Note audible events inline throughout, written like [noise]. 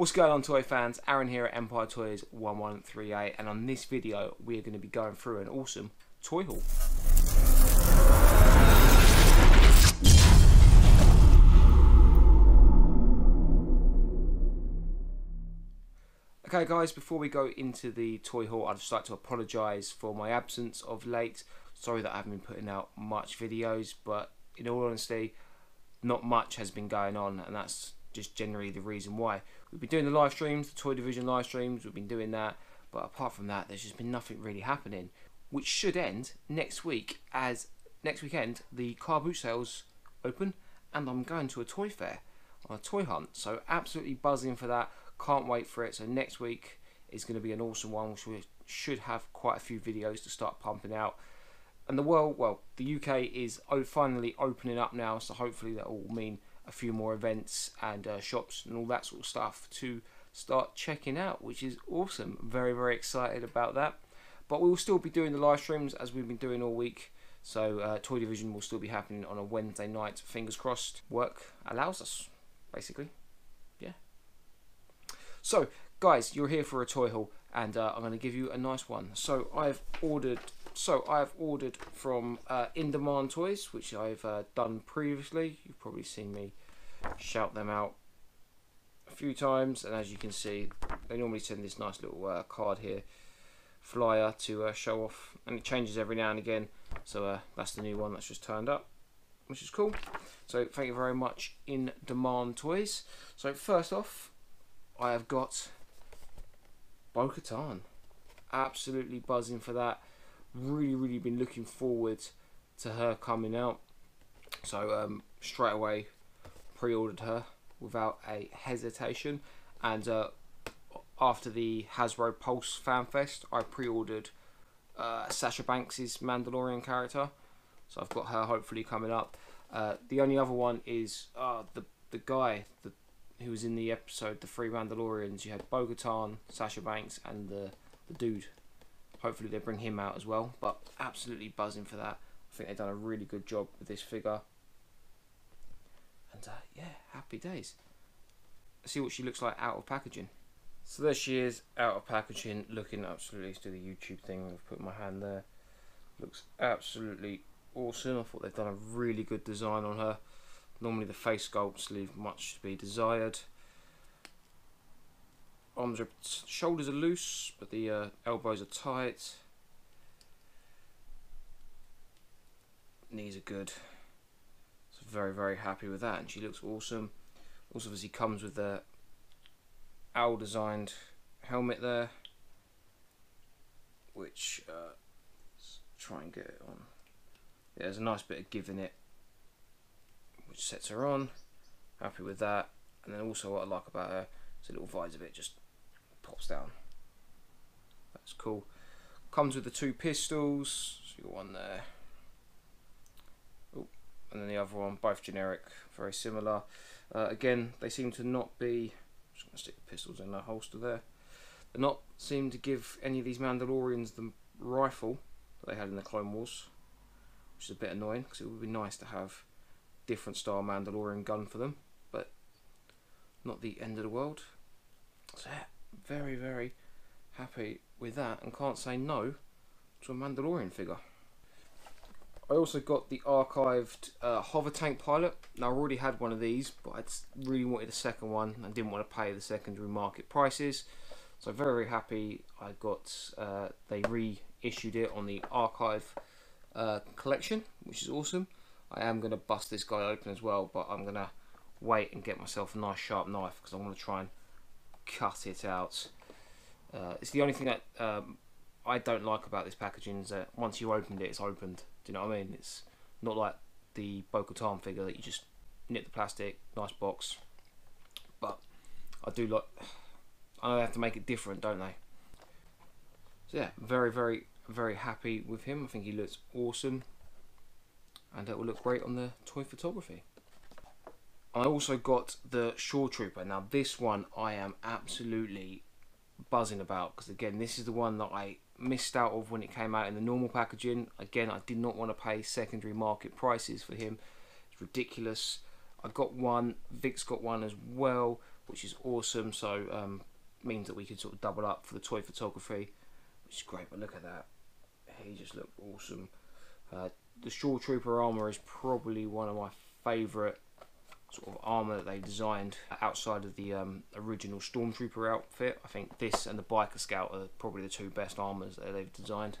What's going on toy fans? Aaron here at Empire Toys 1138 and on this video we are going to be going through an awesome toy haul. Okay guys, before we go into the toy haul I'd just like to apologise for my absence of late. Sorry that I haven't been putting out much videos but in all honesty not much has been going on and that's just generally the reason why. We've been doing the live streams, the Toy Division live streams, we've been doing that, but apart from that, there's just been nothing really happening, which should end next week as next weekend the car boot sales open and I'm going to a toy fair on a toy hunt. So absolutely buzzing for that. Can't wait for it. So next week is going to be an awesome one, which we should have quite a few videos to start pumping out. And the world, well, the UK is finally opening up now, so hopefully that will mean a few more events and uh, shops and all that sort of stuff to start checking out, which is awesome. Very, very excited about that. But we will still be doing the live streams as we've been doing all week. So uh, Toy Division will still be happening on a Wednesday night. Fingers crossed. Work allows us, basically. Yeah. So, guys, you're here for a toy haul, and uh, I'm going to give you a nice one. So I've ordered. So I've ordered from uh, In Demand Toys, which I've uh, done previously. You've probably seen me shout them out a few times, and as you can see, they normally send this nice little uh, card here, flyer to uh, show off, and it changes every now and again. So uh, that's the new one that's just turned up, which is cool. So thank you very much, In Demand Toys. So first off, I have got Bo-Katan. Absolutely buzzing for that. Really, really been looking forward to her coming out. So um, straight away pre-ordered her without a hesitation, and uh, after the Hasbro Pulse Fan Fest, I pre-ordered uh, Sasha Banks's Mandalorian character. So I've got her hopefully coming up. Uh, the only other one is uh, the the guy the, who was in the episode The Three Mandalorians. You had Bo-Katan, Sasha Banks, and the the dude. Hopefully they bring him out as well. But absolutely buzzing for that. I think they've done a really good job with this figure. And uh, yeah, happy days. Let's see what she looks like out of packaging. So there she is, out of packaging, looking absolutely, to the YouTube thing, I've put my hand there. Looks absolutely awesome. I thought they've done a really good design on her. Normally the face sculpts leave much to be desired. Arms are, shoulders are loose, but the uh, elbows are tight. Knees are good. Very, very happy with that, and she looks awesome. Also, obviously comes with the owl designed helmet there, which uh, let's try and get it on. Yeah, there's a nice bit of give in it, which sets her on. Happy with that. And then also what I like about her is a little visor bit just pops down. That's cool. Comes with the two pistols. So you got one there. And then the other one, both generic, very similar. Uh, again, they seem to not be. I'm just going to stick the pistols in that holster there. They not seem to give any of these Mandalorians the rifle that they had in the Clone Wars, which is a bit annoying because it would be nice to have different style Mandalorian gun for them, but not the end of the world. So yeah, very very happy with that, and can't say no to a Mandalorian figure. I also got the archived uh, hover tank pilot. Now I already had one of these, but I really wanted a second one. I didn't want to pay the secondary market prices, so very very happy. I got uh, they reissued it on the archive uh, collection, which is awesome. I am going to bust this guy open as well, but I'm going to wait and get myself a nice sharp knife because I want to try and cut it out. Uh, it's the only thing that um, I don't like about this packaging is that once you opened it, it's opened. Do you know what I mean? It's not like the Bo-Katan figure that you just nip the plastic, nice box. But I do like. [sighs] I know they have to make it different, don't they? So yeah, very, very, very happy with him. I think he looks awesome, and it will look great on the toy photography. I also got the Shore Trooper. Now this one I am absolutely buzzing about because again this is the one that I missed out of when it came out in the normal packaging. Again, I did not want to pay secondary market prices for him. It's ridiculous. I got one, Vic's got one as well, which is awesome. So um, means that we can sort of double up for the toy photography, which is great. But look at that, he just looked awesome. Uh, the Stormtrooper Trooper armor is probably one of my favourite sort of armor that they designed outside of the um, original Stormtrooper outfit. I think this and the Biker Scout are probably the two best armors that they've designed.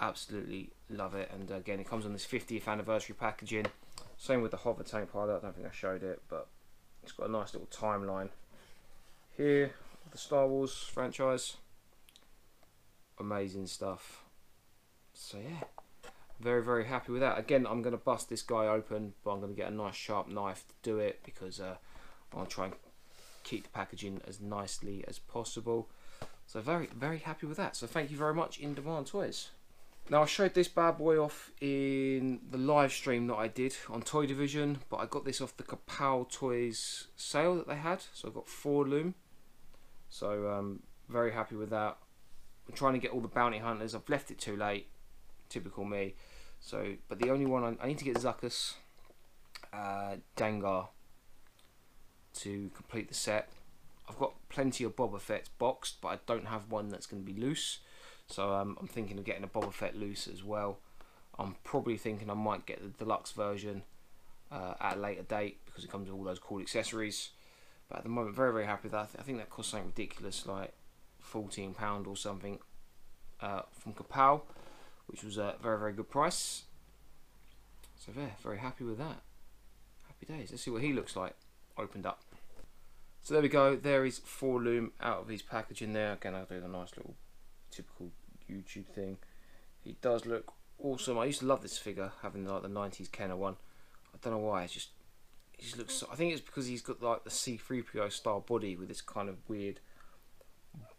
Absolutely love it, and again, it comes on this 50th anniversary packaging. Same with the hover tank pilot. I don't think I showed it, but it's got a nice little timeline here. The Star Wars franchise, amazing stuff. So yeah, very very happy with that. Again I'm going to bust this guy open but I'm going to get a nice sharp knife to do it because uh, I want to try and keep the packaging as nicely as possible. So very very happy with that. So thank you very much in demand toys. Now I showed this bad boy off in the live stream that I did on Toy Division but I got this off the Kapow Toys sale that they had. So I got 4-LOM. So um, very happy with that. I'm trying to get all the bounty hunters. I've left it too late. Typical me so, but the only one I, I need to get Zuckuss, uh, Dengar to complete the set. I've got plenty of Boba Fett's boxed, but I don't have one that's going to be loose. So um, I'm thinking of getting a Boba Fett loose as well. I'm probably thinking I might get the deluxe version uh, at a later date because it comes with all those cool accessories. But at the moment, very very happy with that. I think that cost something ridiculous, like fourteen pound or something uh, from Kapow which was a very, very good price. So there, very happy with that. Happy days. Let's see what he looks like opened up. So there we go. There is 4-LOM out of his packaging there. Again, I'll do the nice little typical YouTube thing. He does look awesome. I used to love this figure, having like the 90s Kenner one. I don't know why. It's just, he just looks. So, I think it's because he's got like the C3PO style body with this kind of weird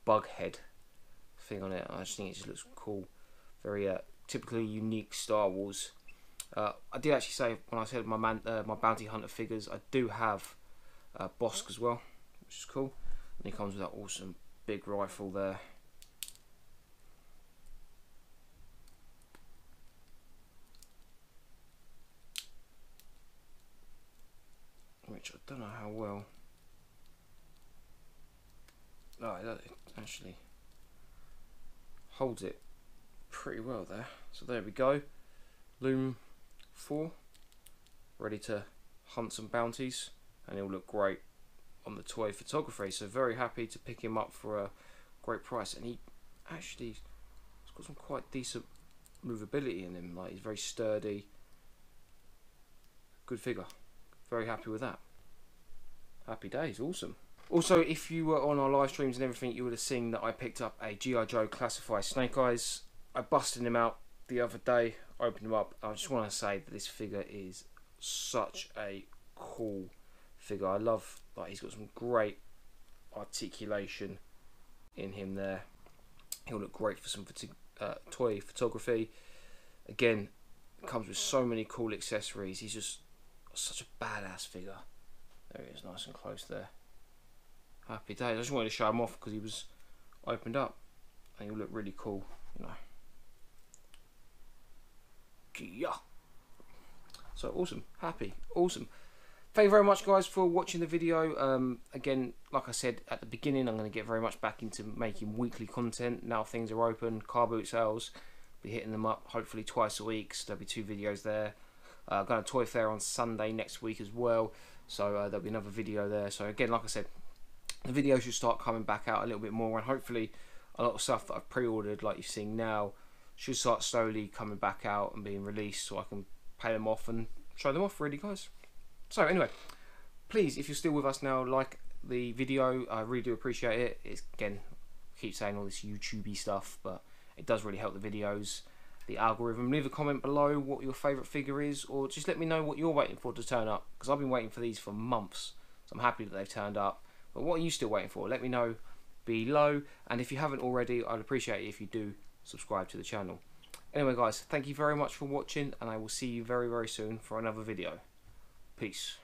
bug head thing on it. I just think it just looks cool very uh, typically unique Star Wars. Uh, I did actually say when I said my man, uh, my bounty hunter figures, I do have uh, Bossk as well, which is cool. And he comes with that awesome big rifle there. Which I don't know how well. No, it actually holds it pretty well there. So there we go. Loom 4, ready to hunt some bounties, and he'll look great on the toy photography. So very happy to pick him up for a great price, and he actually has got some quite decent movability in him. Like he's very sturdy, good figure. Very happy with that. Happy days, awesome. Also, if you were on our live streams and everything, you would have seen that I picked up a G.I. Joe Classified Snake Eyes I busted him out the other day, opened him up. I just want to say that this figure is such a cool figure. I love like he's got some great articulation in him there. He'll look great for some uh, toy photography. Again, comes with so many cool accessories. He's just such a badass figure. There he is, nice and close there. Happy days. I just wanted to show him off because he was opened up. And he'll look really cool, you know. Yeah. So awesome, happy, awesome. Thank you very much, guys, for watching the video. Um, again, like I said at the beginning, I'm going to get very much back into making weekly content. Now things are open, car boot sales, be hitting them up hopefully twice a week. So there'll be two videos there. Uh, going to Toy Fair on Sunday next week as well. So uh, there'll be another video there. So again, like I said, the videos should start coming back out a little bit more, and hopefully a lot of stuff that I've pre-ordered, like you're seeing now, should start slowly coming back out and being released so I can pay them off and show them off really guys. So anyway, please if you're still with us now, like the video. I really do appreciate it. It's again I keep saying all this YouTubey stuff, but it does really help the videos, the algorithm. Leave a comment below what your favourite figure is, or just let me know what you're waiting for to turn up. Because I've been waiting for these for months, so I'm happy that they've turned up. But what are you still waiting for? Let me know below, and if you haven't already, I'd appreciate it if you do subscribe to the channel. Anyway guys, thank you very much for watching and I will see you very very soon for another video. Peace.